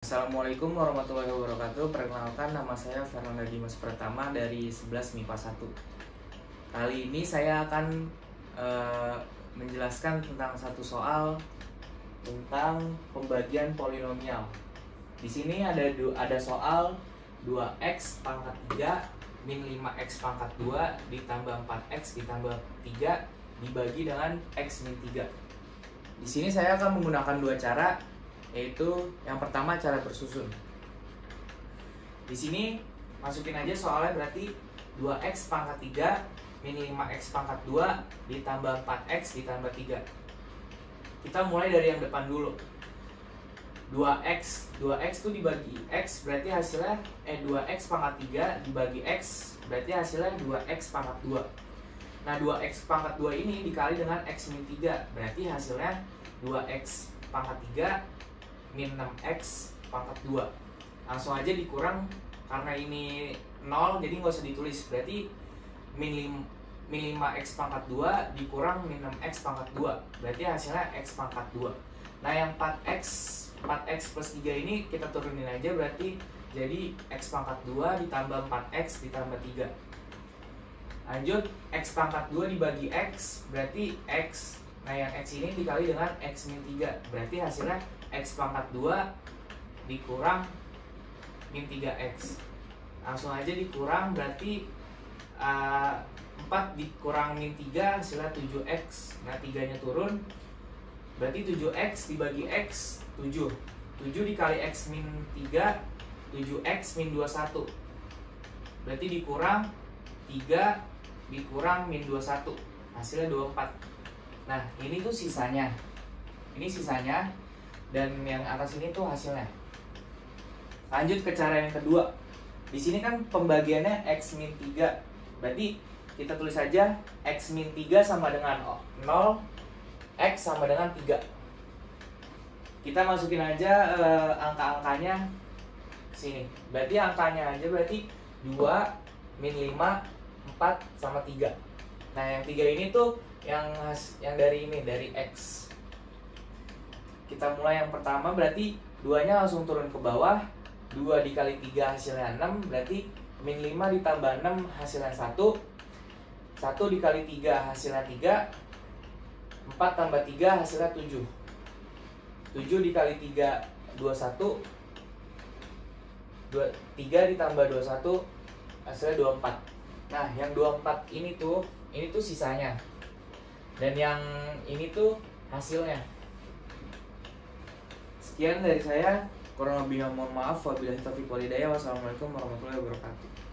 Assalamualaikum warahmatullahi wabarakatuh. Perkenalkan nama saya Fernanda Dimas Pertama dari 11 MIPA 1 Kali ini saya akan eh, menjelaskan tentang satu soal Tentang pembagian polinomial. Di sini ada ada soal 2x pangkat 3 min 5x pangkat 2 ditambah 4x ditambah 3 dibagi dengan x min 3 di sini saya akan menggunakan dua cara yaitu yang pertama cara bersusun. Di sini masukin aja soalnya berarti 2x pangkat 3 min 5x pangkat 2 ditambah 4x ditambah 3. Kita mulai dari yang depan dulu. 2x 2x itu dibagi x berarti hasilnya eh 2x pangkat 3 dibagi x berarti hasilnya 2x pangkat 2 nah 2x pangkat 2 ini dikali dengan x min 3 berarti hasilnya 2x pangkat 3 min 6x pangkat 2 langsung aja dikurang karena ini 0 jadi nggak usah ditulis. Berarti min 5, min 5x pangkat 2 dikurang min 6x pangkat 2 berarti hasilnya x pangkat 2 nah yang 4x 4x plus 3 ini kita turunin aja berarti jadi x pangkat 2 ditambah 4x ditambah 3 lanjut x pangkat 2 dibagi x berarti x nah yang x ini dikali dengan x min 3 berarti hasilnya x pangkat 2 dikurang min 3x langsung aja dikurang berarti uh, 4 dikurang min 3 hasilnya 7x nah 3 nya turun. Berarti 7x dibagi x 7 7 dikali x min 3 7x min 21 berarti dikurang 3 dikurang min 21 hasilnya 24 nah ini tuh sisanya. Ini sisanya dan yang atas ini tuh hasilnya. Lanjut ke cara yang kedua. Di sini kan pembagiannya x min 3 berarti kita tulis saja x min 3 sama dengan 0 x sama dengan 3 kita masukin aja eh, angka-angkanya sini. Berarti angkanya aja berarti 2 min 5 4 sama 3 nah yang 3 ini tuh yang yang dari ini dari x. Kita mulai yang pertama berarti duanya langsung turun ke bawah. 2 dikali 3 hasilnya 6 berarti min 5 ditambah 6 hasilnya 1 1 dikali 3 hasilnya 3 4 tambah 3 hasilnya 7 7 dikali 3 21 dua, 3 ditambah 21 hasilnya 24 Nah yang 24 ini tuh Ini tuh sisanya Dan yang ini tuh hasilnya. Sekian dari saya. Kurang lebihnya mohon maaf. Wabillahi taufiq walhidayah. Wassalamualaikum warahmatullahi wabarakatuh